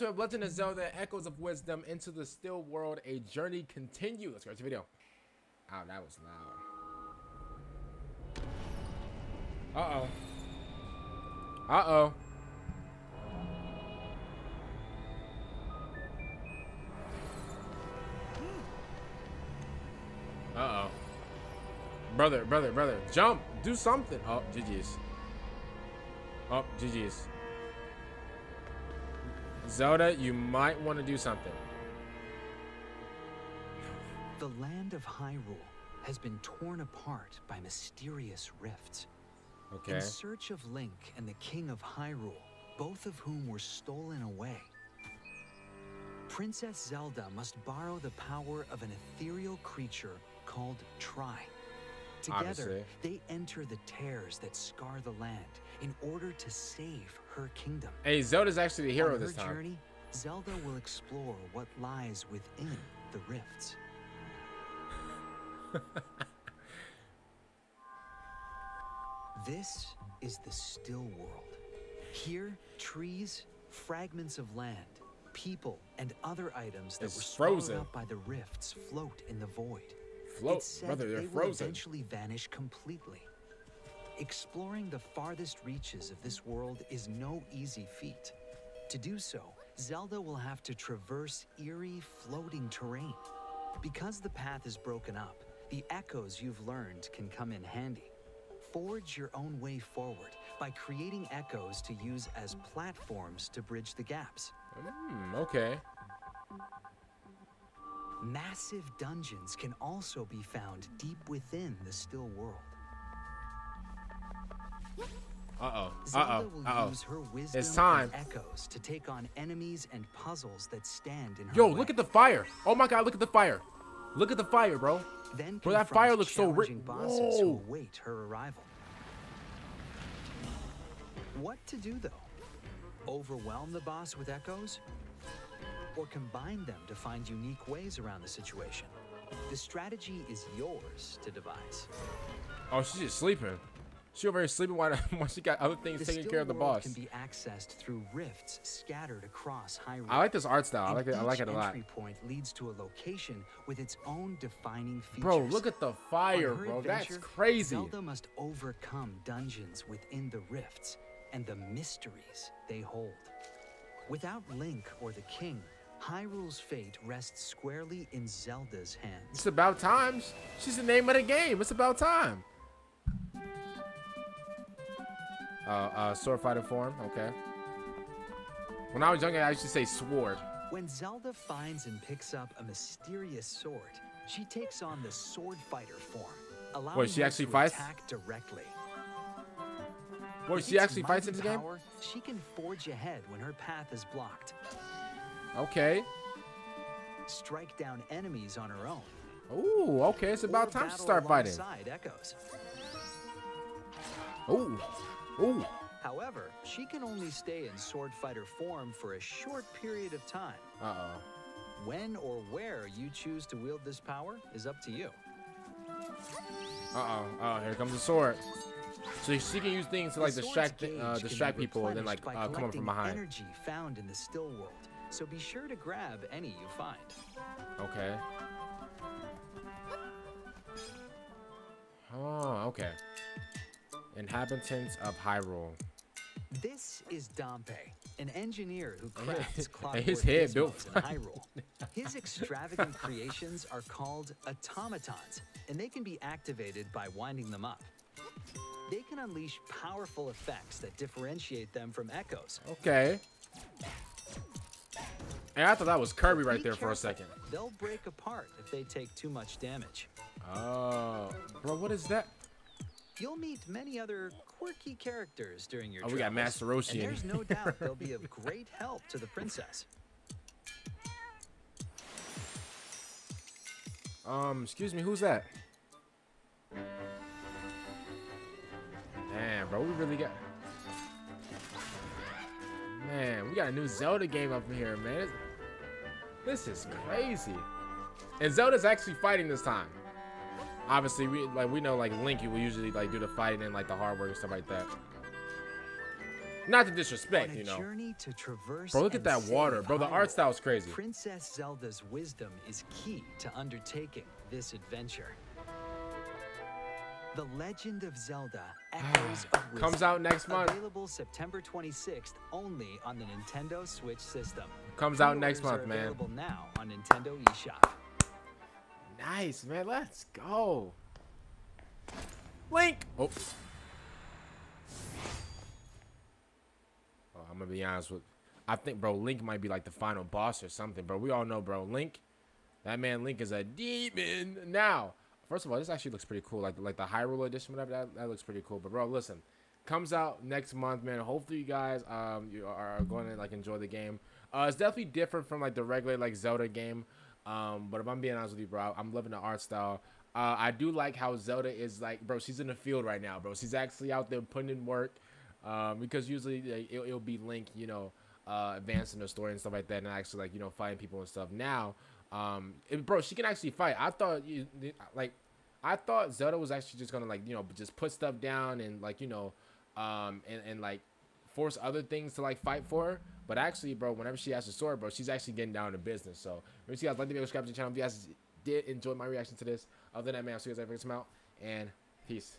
to Legend of Zelda Echoes of Wisdom into the Still World, a journey continues. Let's go to the video. Oh, that was loud. Uh-oh. Uh-oh. Uh-oh. Brother, brother, brother. Jump. Do something. Oh, GG's. Oh, GG's. Zelda, you might want to do something. The land of Hyrule has been torn apart by mysterious rifts. Okay. In search of Link and the King of Hyrule, both of whom were stolen away. Princess Zelda must borrow the power of an ethereal creature called Tri. Together, Obviously. they enter the tears that scar the land in order to save her kingdom. Hey, Zelda's actually the hero On this time. journey, Zelda will explore what lies within the rifts. this is the still world. Here, trees, fragments of land, people, and other items that It's were swallowed frozen. up by the rifts float in the void. Float, it's said brother, they they're will eventually vanish completely. Exploring the farthest reaches of this world is no easy feat. To do so, Zelda will have to traverse eerie, floating terrain. Because the path is broken up, the echoes you've learned can come in handy. Forge your own way forward by creating echoes to use as platforms to bridge the gaps. Hmm, okay. Massive dungeons can also be found deep within the still world. Uh-oh. Uh-oh. will Uh-oh. use her wisdom time. echoes to take on enemies and puzzles that stand in her Yo, way. look at the fire. Oh my god, look at the fire. Look at the fire, bro. Then Bro, that fire looks so rich. bosses who Whoa. her arrival. What to do though? Overwhelm the boss with echoes? Or combine them to find unique ways around the situation? The strategy is yours to devise. Oh, she's just sleeping. She over here sleeping while, while she got other things The taking care of the boss. can be accessed through rifts scattered across Hyrule. I like this art style. I like it. I like it a lot. entry point leads to a location with its own defining features. Bro, look at the fire, bro. That's crazy. Zelda must overcome dungeons within the rifts and the mysteries they hold. Without Link or the King, Hyrule's fate rests squarely in Zelda's hands. It's about time. She's the name of the game. It's about time. Uh, uh, sword fighter form. Okay. When I was younger, I used to say sword. When Zelda finds and picks up a mysterious sword, she takes on the sword fighter form, allowing she her actually to fights? attack directly. Boy, she actually fights in this game. She can forge ahead when her path is blocked, Okay. strike down enemies on her own. Ooh, okay. It's about time to start fighting. Echoes. Ooh, ooh. However, she can only stay in sword fighter form for a short period of time. Uh oh. When or where you choose to wield this power is up to you. Uh oh. Oh, here comes the sword. So she can use things to like distract, uh, distract people, and then like uh, come up from behind. Energy found in the still world, so be sure to grab any you find. Okay. Oh, okay. Inhabitants of Hyrule. This is Dampé, an engineer who crafts clockwork his head built in Hyrule. His extravagant creations are called automatons, and they can be activated by winding them up. They can unleash powerful effects that differentiate them from echoes. Okay. And I thought that was Kirby right there for a second. They'll break apart if they take too much damage. Oh, bro, what is that? You'll meet many other quirky characters during your Oh, we got Master Roshi and there's no doubt they'll be of great help to the princess. Um, excuse me, who's that? Damn, bro, we really got. Man, we got a new Zelda game up in here, man. This is crazy. And Zelda's actually fighting this time. Obviously, we like we know like Link will usually like do the fighting and like the hard work and stuff like that. Not to disrespect, you know. to traverse Bro, look at that water. Bro, the art style is crazy. Princess Zelda's wisdom is key to undertaking this adventure. The Legend of Zelda: Echoes of Wisdom Comes out next month. Available September 26th only on the Nintendo Switch system. Comes out next month, man. Available now on Nintendo eShop. Nice, man. Let's go. Link. Oh. Oh, I'm gonna be honest with. I think, bro, Link might be like the final boss or something, bro. We all know, bro, Link. That man Link is a demon. Now, first of all, this actually looks pretty cool. Like, like the Hyrule edition, whatever. That, that looks pretty cool. But bro, listen, comes out next month, man. Hopefully, you guys um you are going to like enjoy the game. Uh, it's definitely different from like the regular like Zelda game. Um, but if I'm being honest with you, bro, I'm loving the art style. Uh, I do like how Zelda is like, bro. She's in the field right now, bro. She's actually out there putting in work. Um, because usually like, it'll, it'll be Link, you know, uh, advancing the story and stuff like that, and actually like you know fighting people and stuff. Now, um, bro, she can actually fight. I thought you like, I thought Zelda was actually just gonna like you know just put stuff down and like you know, um, and and like force other things to like fight for her. But actually, bro, whenever she has a sword, bro, she's actually getting down to business. So, if you guys like the video, subscribe to the channel. If you guys did enjoy my reaction to this, other than that, man, I'll see you guys later some out and peace.